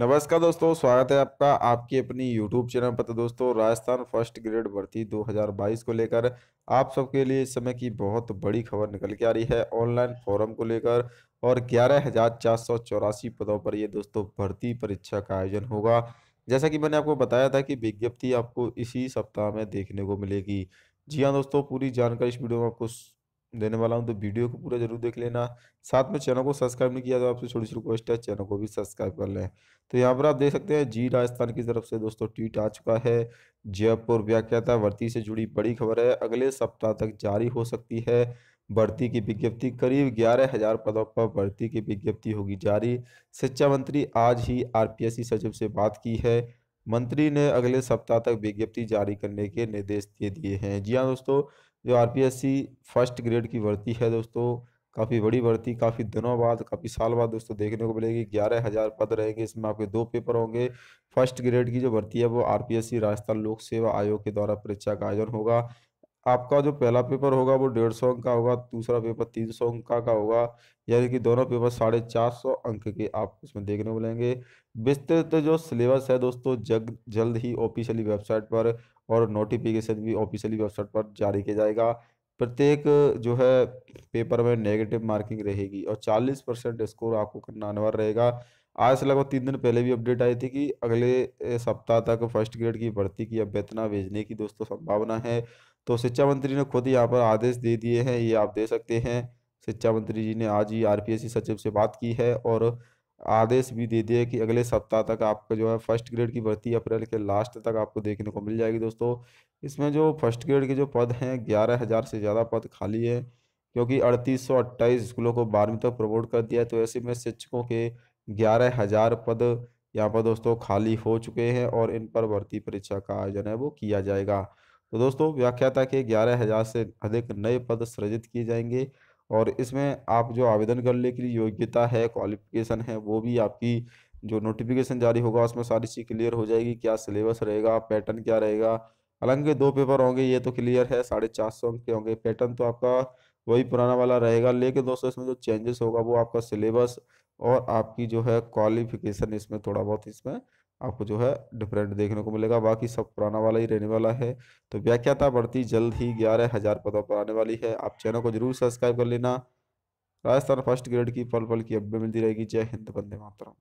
नमस्कार दोस्तों, स्वागत है आपका, आपकी अपनी यूट्यूब चैनल पर। तो दोस्तों, राजस्थान फ़र्स्ट ग्रेड भर्ती 2022 को लेकर आप सबके लिए इस समय की बहुत बड़ी खबर निकल के आ रही है ऑनलाइन फॉर्म को लेकर और ग्यारह हज़ार चार सौ चौरासी पदों पर ये दोस्तों भर्ती परीक्षा का आयोजन होगा। जैसा कि मैंने आपको बताया था कि विज्ञप्ति आपको इसी सप्ताह में देखने को मिलेगी। जी हाँ दोस्तों, पूरी जानकारी इस वीडियो में आपको देने वाला हूँ तो वीडियो को पूरा ज़रूर देख लेना। साथ में चैनल को सब्सक्राइब नहीं किया तो आपसे छोटी सी रिक्वेस्ट है, चैनल को भी सब्सक्राइब कर लें। तो यहाँ पर आप देख सकते हैं, जी राजस्थान की तरफ़ से दोस्तों ट्वीट आ चुका है। जयपुर व्याख्याता भर्ती से जुड़ी बड़ी खबर है, अगले सप्ताह तक जारी हो सकती है। भर्ती की विज्ञप्ति, करीब ग्यारह हज़ार पदों पर भर्ती की विज्ञप्ति होगी जारी। शिक्षा मंत्री आज ही आरपीएससी सचिव से बात की है। मंत्री ने अगले सप्ताह तक विज्ञप्ति जारी करने के निर्देश दे दिए हैं। जी हाँ दोस्तों जो आरपीएससी फ़र्स्ट ग्रेड की भर्ती है दोस्तों, काफ़ी बड़ी भर्ती, काफ़ी दिनों बाद, काफ़ी साल बाद दोस्तों देखने को मिलेगी। ग्यारह हज़ार पद रहेंगे, इसमें आपके दो पेपर होंगे। फ़र्स्ट ग्रेड की जो भर्ती है वो आरपीएससी राजस्थान लोक सेवा आयोग के द्वारा परीक्षा का आयोजन होगा। आपका जो पहला पेपर होगा वो डेढ़ सौ अंक का होगा, दूसरा पेपर तीन सौ अंक का होगा, यानी कि दोनों पेपर साढ़े चार सौ अंक के आप इसमें देखने को मिलेंगे। विस्तृत जो सिलेबस है दोस्तों, जग, जल्द ही ऑफिशियली वेबसाइट पर और नोटिफिकेशन भी ऑफिशियली वेबसाइट पर जारी किया जाएगा। प्रत्येक जो है पेपर में नेगेटिव मार्किंग रहेगी और चालीस परसेंट स्कोर आपको करना अनिवार्य रहेगा। आज से लगभग तीन दिन पहले भी अपडेट आई थी कि अगले सप्ताह तक फ़र्स्ट ग्रेड की भर्ती की वेतना भेजने की दोस्तों संभावना है। तो शिक्षा मंत्री ने खुद यहाँ पर आदेश दे दिए हैं, ये आप दे सकते हैं। शिक्षा मंत्री जी ने आज ही आरपीएससी सचिव से बात की है और आदेश भी दे दिए कि अगले सप्ताह तक आपका जो है फ़र्स्ट ग्रेड की भर्ती अप्रैल के लास्ट तक आपको देखने को मिल जाएगी दोस्तों। इसमें जो फ़र्स्ट ग्रेड के जो पद हैं, ग्यारह हज़ार से ज़्यादा पद खाली है, क्योंकि अड़तीस सौ अट्ठाईस स्कूलों को बारहवीं तक प्रमोट कर दिया है तो ऐसे में शिक्षकों के ग्यारह हज़ार पद यहाँ पर दोस्तों खाली हो चुके हैं और इन पर भर्ती परीक्षा का आयोजन है, वो किया जाएगा। तो दोस्तों व्याख्याता के ग्यारह हज़ार से अधिक नए पद सृजित किए जाएँगे। और इसमें आप जो आवेदन करने के लिए योग्यता है क्वालिफिकेशन है, वो भी आपकी जो नोटिफिकेशन जारी होगा, उसमें सारी चीज़ क्लियर हो जाएगी, क्या सिलेबस रहेगा पैटर्न क्या रहेगा हालाँकि दो पेपर होंगे, ये तो क्लियर है, साढ़े चार सौ अंक के होंगे। पैटर्न तो आपका वही पुराना वाला रहेगा, लेकिन दोस्तों इसमें जो चेंजेस होगा, वो आपका सिलेबस और आपकी जो है क्वालिफिकेशन इसमें थोड़ा बहुत इसमें आपको जो है डिफरेंट देखने को मिलेगा। बाकी सब पुराना वाला ही रहने वाला है। तो व्याख्याता बढ़ती जल्द ही ग्यारह हज़ार पदों पर आने वाली है। आप चैनल को ज़रूर सब्सक्राइब कर लेना। राजस्थान फ़र्स्ट ग्रेड की पल पल की अपडेट मिलती रहेगी। जय हिंद बंदे मातरम।